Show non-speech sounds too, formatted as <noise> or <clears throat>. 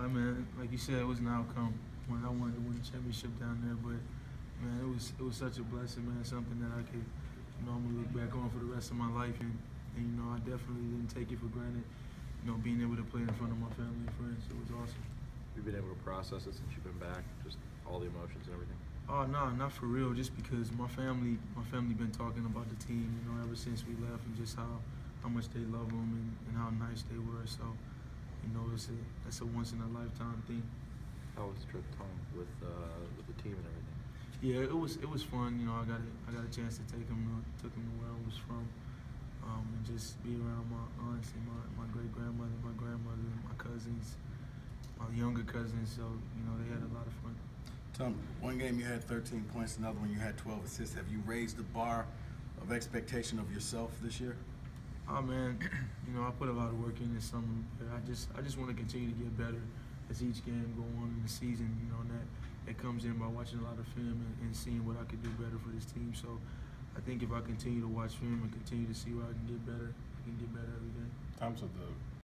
I mean, like you said, it was an outcome when I wanted to win the championship down there. But man, it was it was such a blessing, man. Something that I could, you know, I'm gonna look back on for the rest of my life, and, and you know, I definitely didn't take it for granted. You know, being able to play in front of my family and friends, it was awesome. You've been able to process it since you've been back? Just all the emotions and everything. Oh no, not for real. Just because my family, my family been talking about the team, you know, ever since we left, and just how how much they love them and, and how nice they were. So, you know, it's a that's a once in a lifetime thing. How was the trip home with uh, with the team and everything? Yeah, it was it was fun. You know, I got a, I got a chance to take him uh, took him to where I was from, um, and just be around my aunts and my, my great grandmother, my grandmother, my cousins, my younger cousins. So you know, they had a lot of fun. Tum, one game you had 13 points, another one you had 12 assists. Have you raised the bar of expectation of yourself this year? Oh man, <clears throat> you know I put a lot of work in this summer. I just I just want to continue to get better as each game go on in the season. You know and that it comes in by watching a lot of film and, and seeing what I could do better for this team. So I think if I continue to watch film and continue to see where I can get better, I can get better every day. Tum, so the